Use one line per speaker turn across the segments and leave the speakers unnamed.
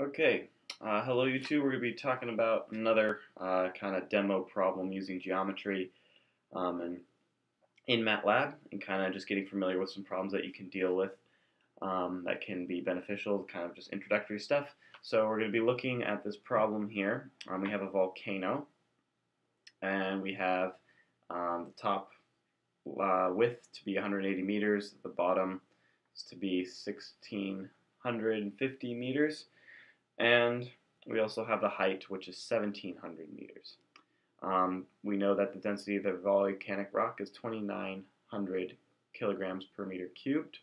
Okay, uh, hello YouTube. We're going to be talking about another uh, kind of demo problem using geometry um, and in MATLAB and kind of just getting familiar with some problems that you can deal with um, that can be beneficial, kind of just introductory stuff. So we're going to be looking at this problem here. Um, we have a volcano and we have um, the top uh, width to be 180 meters, the bottom is to be 1650 meters and we also have the height, which is 1700 meters. Um, we know that the density of the volcanic rock is 2900 kilograms per meter cubed.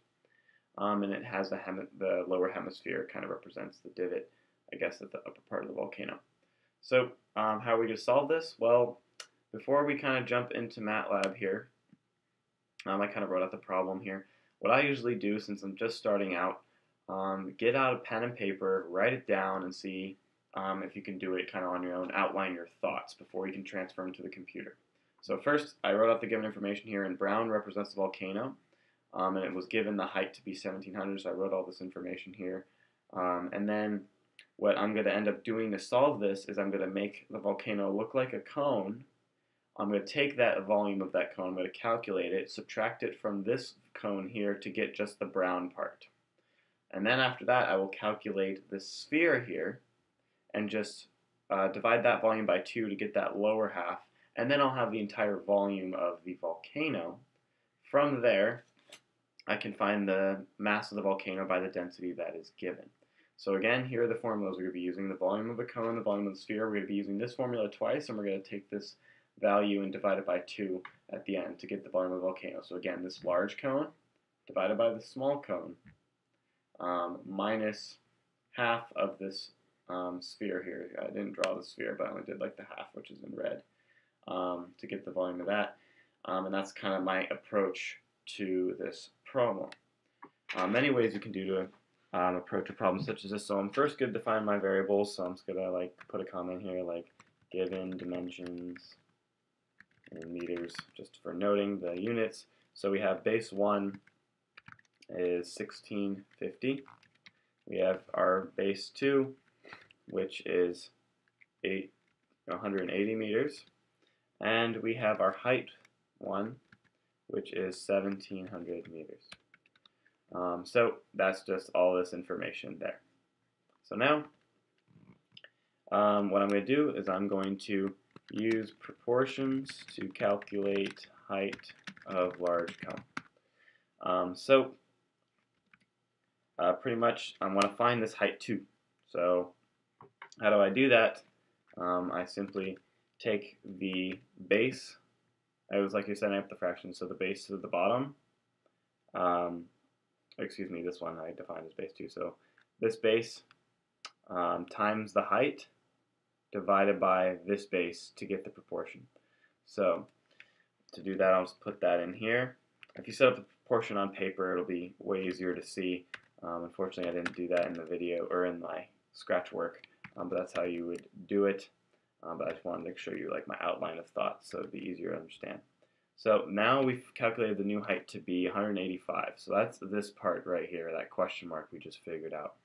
Um, and it has the, the lower hemisphere kind of represents the divot, I guess, at the upper part of the volcano. So um, how are we going to solve this? Well, before we kind of jump into MATLAB here, um, I kind of wrote out the problem here. What I usually do, since I'm just starting out, um, get out a pen and paper, write it down, and see um, if you can do it kind of on your own. Outline your thoughts before you can transfer them to the computer. So first, I wrote out the given information here, and brown represents the volcano, um, and it was given the height to be 1700, so I wrote all this information here. Um, and then what I'm going to end up doing to solve this is I'm going to make the volcano look like a cone. I'm going to take that volume of that cone, I'm going to calculate it, subtract it from this cone here to get just the brown part. And then after that, I will calculate the sphere here and just uh, divide that volume by 2 to get that lower half. And then I'll have the entire volume of the volcano. From there, I can find the mass of the volcano by the density that is given. So again, here are the formulas we're going to be using. The volume of a cone, the volume of the sphere. We're going to be using this formula twice, and we're going to take this value and divide it by 2 at the end to get the volume of the volcano. So again, this large cone divided by the small cone um, minus half of this um, sphere here. I didn't draw the sphere, but I only did like the half, which is in red, um, to get the volume of that. Um, and that's kind of my approach to this problem. Uh, many ways you can do to um, approach a problem such as this. So I'm first going to define my variables. So I'm just going to like put a comment here like given dimensions in meters just for noting the units. So we have base 1 is 1650. We have our base 2, which is 8, 180 meters. And we have our height 1, which is 1700 meters. Um, so that's just all this information there. So now, um, what I'm going to do is I'm going to use proportions to calculate height of large cone. Um, so uh, pretty much I want to find this height too. So how do I do that? Um, I simply take the base. I was like you're setting up the fraction, so the base to the bottom. Um, excuse me, this one I defined as base 2. So this base um, times the height divided by this base to get the proportion. So to do that, I'll just put that in here. If you set up the proportion on paper, it'll be way easier to see. Um, unfortunately, I didn't do that in the video or in my scratch work, um, but that's how you would do it. Um, but I just wanted to show you like my outline of thoughts so it'd be easier to understand. So now we've calculated the new height to be 185. So that's this part right here, that question mark we just figured out.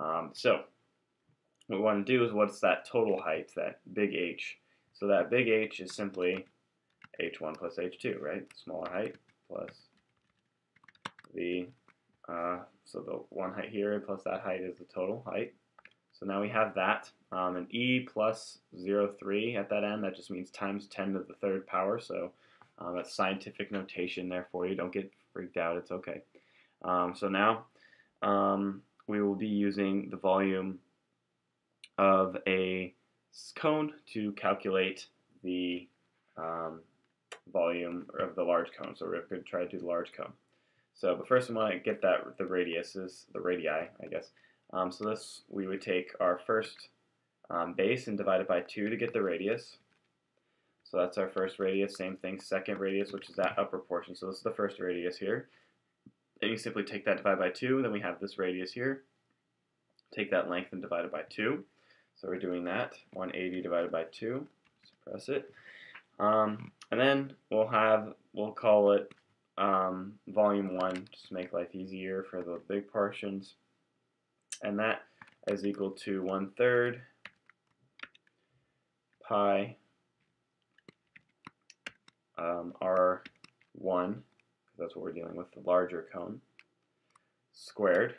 Um, so what we want to do is what's that total height, that big H. So that big H is simply H1 plus H2, right? Smaller height plus the uh, so the one height here plus that height is the total height. So now we have that. Um, and e plus 0, 3 at that end, that just means times 10 to the third power. So um, that's scientific notation there for you. Don't get freaked out. It's okay. Um, so now um, we will be using the volume of a cone to calculate the um, volume of the large cone. So we're going to try to do the large cone. So, but first we want to get that the radius is the radii, I guess. Um, so this we would take our first um, base and divide it by 2 to get the radius. So that's our first radius. Same thing, second radius, which is that upper portion. So this is the first radius here. Then you simply take that divide by 2. Then we have this radius here. Take that length and divide it by 2. So we're doing that. 180 divided by 2. Suppress it. Um, and then we'll have, we'll call it um, volume 1 just to make life easier for the big portions. And that is equal to 1 third pi um, R1, because that's what we're dealing with, the larger cone, squared,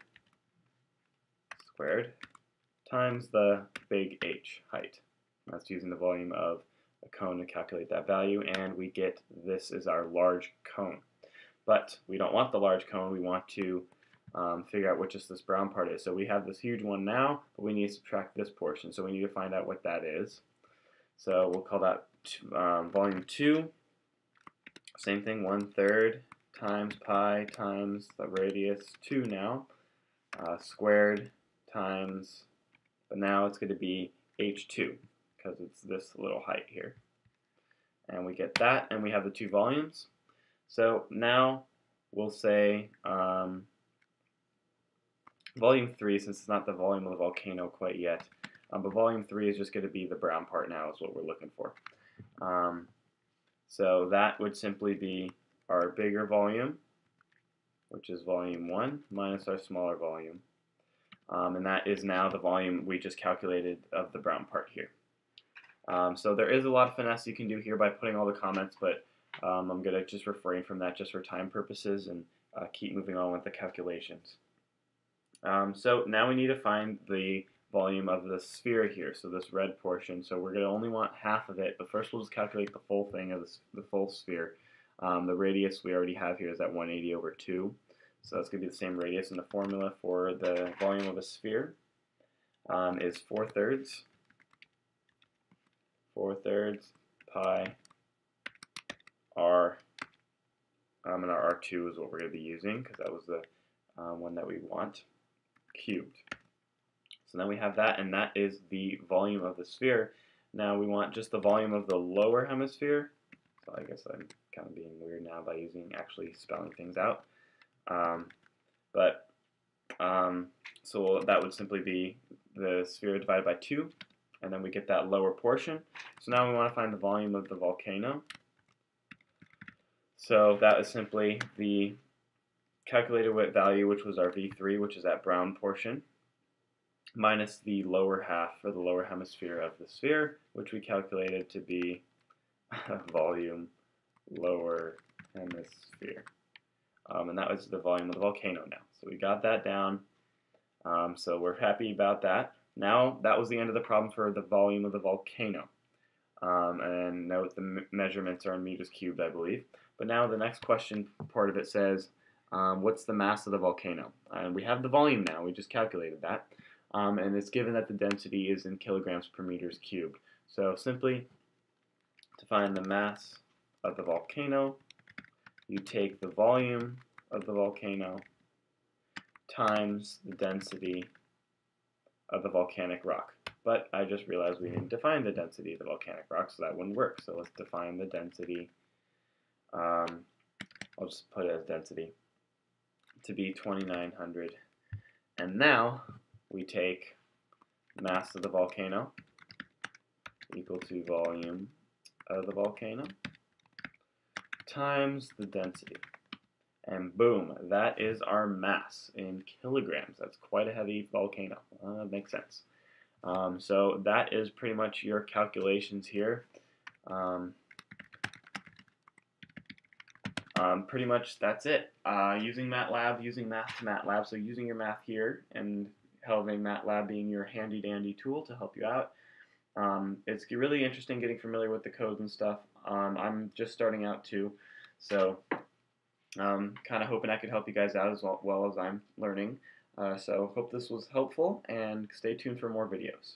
squared, times the big H height. That's using the volume of a cone to calculate that value, and we get this is our large cone. But we don't want the large cone, we want to um, figure out what just this brown part is. So we have this huge one now, but we need to subtract this portion, so we need to find out what that is. So we'll call that um, volume 2. Same thing, 1 third times pi times the radius 2 now, uh, squared times, but now it's going to be h2 because it's this little height here. And we get that, and we have the two volumes. So now we'll say um, volume 3, since it's not the volume of the volcano quite yet, um, but volume 3 is just going to be the brown part now is what we're looking for. Um, so that would simply be our bigger volume, which is volume 1, minus our smaller volume. Um, and that is now the volume we just calculated of the brown part here. Um, so there is a lot of finesse you can do here by putting all the comments, but um, I'm going to just refrain from that just for time purposes and uh, keep moving on with the calculations. Um, so now we need to find the volume of the sphere here, so this red portion. So we're going to only want half of it, but first we'll just calculate the full thing of the full sphere. Um, the radius we already have here is at 180 over 2. So that's going to be the same radius, and the formula for the volume of a sphere um, is 4 thirds. 4 thirds pi r, um, and our r2 is what we're going to be using, because that was the uh, one that we want, cubed. So then we have that, and that is the volume of the sphere. Now we want just the volume of the lower hemisphere. So I guess I'm kind of being weird now by using actually spelling things out. Um, but um, so that would simply be the sphere divided by 2, and then we get that lower portion. So now we want to find the volume of the volcano. So that is simply the calculated weight value, which was our V3, which is that brown portion minus the lower half or the lower hemisphere of the sphere, which we calculated to be volume lower hemisphere. Um, and that was the volume of the volcano now. So we got that down. Um, so we're happy about that. Now that was the end of the problem for the volume of the volcano. Um, and note the measurements are in meters cubed, I believe. But now the next question part of it says, um, what's the mass of the volcano? And we have the volume now. We just calculated that um, and it's given that the density is in kilograms per meters cubed. So simply to find the mass of the volcano, you take the volume of the volcano times the density of the volcanic rock. But I just realized we didn't define the density of the volcanic rock, so that wouldn't work. So let's define the density. Um, I'll just put it as density to be 2900. And now we take mass of the volcano equal to volume of the volcano times the density. And boom, that is our mass in kilograms. That's quite a heavy volcano. Uh, makes sense. Um, so that is pretty much your calculations here. Um, um, pretty much that's it. Uh, using MATLAB, using math to MATLAB. So using your math here and having MATLAB being your handy dandy tool to help you out. Um, it's really interesting getting familiar with the codes and stuff. Um, I'm just starting out too, so um, kind of hoping I could help you guys out as well, well as I'm learning. Uh, so hope this was helpful and stay tuned for more videos.